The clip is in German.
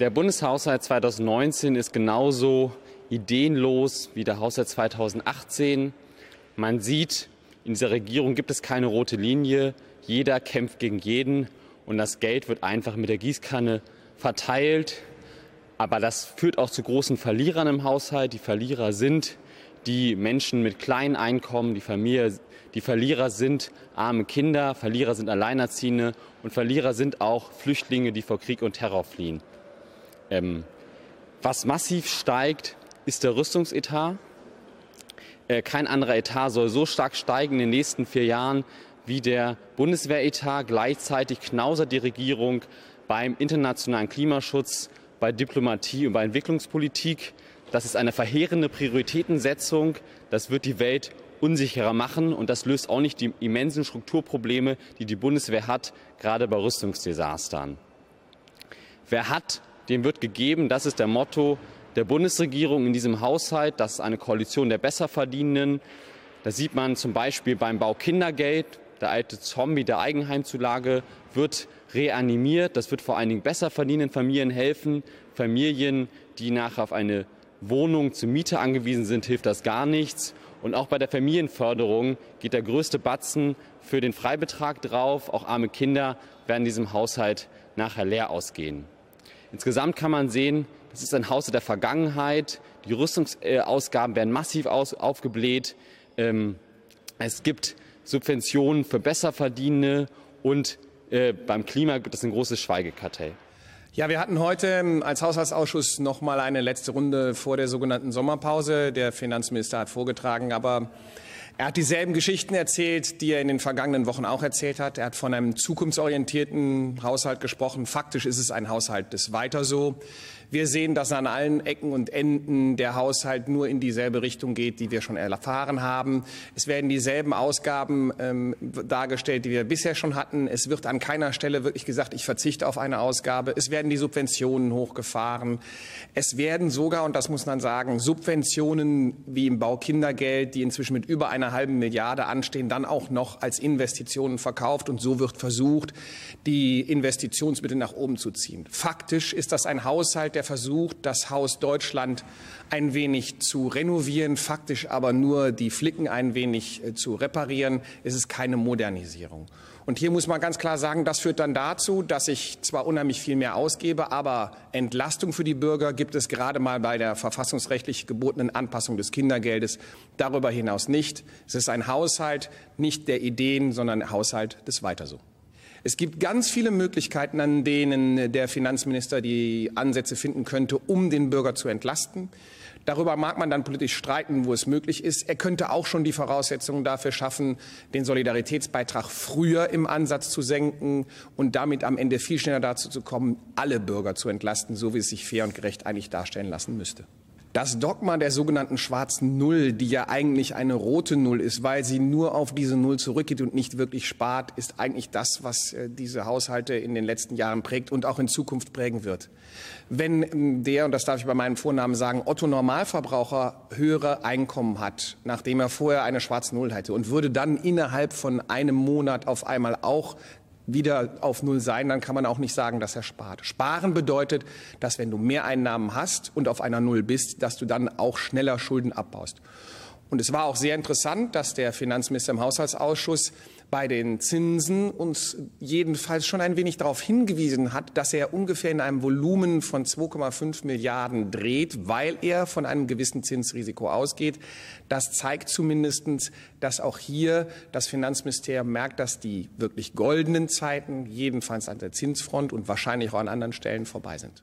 Der Bundeshaushalt 2019 ist genauso ideenlos wie der Haushalt 2018. Man sieht, in dieser Regierung gibt es keine rote Linie. Jeder kämpft gegen jeden und das Geld wird einfach mit der Gießkanne verteilt. Aber das führt auch zu großen Verlierern im Haushalt. Die Verlierer sind die Menschen mit kleinen Einkommen, die, Familie, die Verlierer sind arme Kinder, Verlierer sind Alleinerziehende und Verlierer sind auch Flüchtlinge, die vor Krieg und Terror fliehen. Ähm, was massiv steigt, ist der Rüstungsetat. Äh, kein anderer Etat soll so stark steigen in den nächsten vier Jahren wie der Bundeswehretat. Gleichzeitig knausert die Regierung beim internationalen Klimaschutz, bei Diplomatie und bei Entwicklungspolitik. Das ist eine verheerende Prioritätensetzung. Das wird die Welt unsicherer machen und das löst auch nicht die immensen Strukturprobleme, die die Bundeswehr hat, gerade bei Rüstungsdesastern. Wer hat, dem wird gegeben. Das ist der Motto der Bundesregierung in diesem Haushalt. Das ist eine Koalition der Besserverdienenden. Das sieht man zum Beispiel beim Bau Kindergeld. Der alte Zombie der Eigenheimzulage wird reanimiert. Das wird vor allen Dingen besser verdienenden Familien helfen. Familien, die nachher auf eine Wohnung zur Miete angewiesen sind, hilft das gar nichts. Und auch bei der Familienförderung geht der größte Batzen für den Freibetrag drauf. Auch arme Kinder werden diesem Haushalt nachher leer ausgehen. Insgesamt kann man sehen, das ist ein Haushalt der Vergangenheit. Die Rüstungsausgaben werden massiv aufgebläht. Ähm, es gibt Subventionen für Besserverdienende und äh, beim Klima gibt es ein großes Schweigekartell. Ja, wir hatten heute ähm, als Haushaltsausschuss noch mal eine letzte Runde vor der sogenannten Sommerpause. Der Finanzminister hat vorgetragen, aber er hat dieselben Geschichten erzählt, die er in den vergangenen Wochen auch erzählt hat. Er hat von einem zukunftsorientierten Haushalt gesprochen. Faktisch ist es ein Haushalt des Weiter so. Wir sehen, dass an allen Ecken und Enden der Haushalt nur in dieselbe Richtung geht, die wir schon erfahren haben. Es werden dieselben Ausgaben ähm, dargestellt, die wir bisher schon hatten. Es wird an keiner Stelle wirklich gesagt, ich verzichte auf eine Ausgabe. Es werden die Subventionen hochgefahren. Es werden sogar, und das muss man sagen, Subventionen wie im Bau Kindergeld, die inzwischen mit über einer halben Milliarde anstehen, dann auch noch als Investitionen verkauft. Und so wird versucht, die Investitionsmittel nach oben zu ziehen. Faktisch ist das ein Haushalt, der versucht, das Haus Deutschland ein wenig zu renovieren, faktisch aber nur die Flicken ein wenig äh, zu reparieren. Es ist keine Modernisierung. Und hier muss man ganz klar sagen, das führt dann dazu, dass ich zwar unheimlich viel mehr ausgebe, aber Entlastung für die Bürger gibt es gerade mal bei der verfassungsrechtlich gebotenen Anpassung des Kindergeldes darüber hinaus nicht. Es ist ein Haushalt nicht der Ideen, sondern ein Haushalt des Weiter so. Es gibt ganz viele Möglichkeiten, an denen der Finanzminister die Ansätze finden könnte, um den Bürger zu entlasten. Darüber mag man dann politisch streiten, wo es möglich ist. Er könnte auch schon die Voraussetzungen dafür schaffen, den Solidaritätsbeitrag früher im Ansatz zu senken und damit am Ende viel schneller dazu zu kommen, alle Bürger zu entlasten, so wie es sich fair und gerecht eigentlich darstellen lassen müsste. Das Dogma der sogenannten schwarzen Null, die ja eigentlich eine rote Null ist, weil sie nur auf diese Null zurückgeht und nicht wirklich spart, ist eigentlich das, was äh, diese Haushalte in den letzten Jahren prägt und auch in Zukunft prägen wird. Wenn ähm, der, und das darf ich bei meinem Vornamen sagen, Otto Normalverbraucher höhere Einkommen hat, nachdem er vorher eine schwarze Null hatte und würde dann innerhalb von einem Monat auf einmal auch wieder auf Null sein, dann kann man auch nicht sagen, dass er spart. Sparen bedeutet, dass wenn du mehr Einnahmen hast und auf einer Null bist, dass du dann auch schneller Schulden abbaust. Und es war auch sehr interessant, dass der Finanzminister im Haushaltsausschuss bei den Zinsen uns jedenfalls schon ein wenig darauf hingewiesen hat, dass er ungefähr in einem Volumen von 2,5 Milliarden dreht, weil er von einem gewissen Zinsrisiko ausgeht. Das zeigt zumindest, dass auch hier das Finanzministerium merkt, dass die wirklich goldenen Zeiten jedenfalls an der Zinsfront und wahrscheinlich auch an anderen Stellen vorbei sind.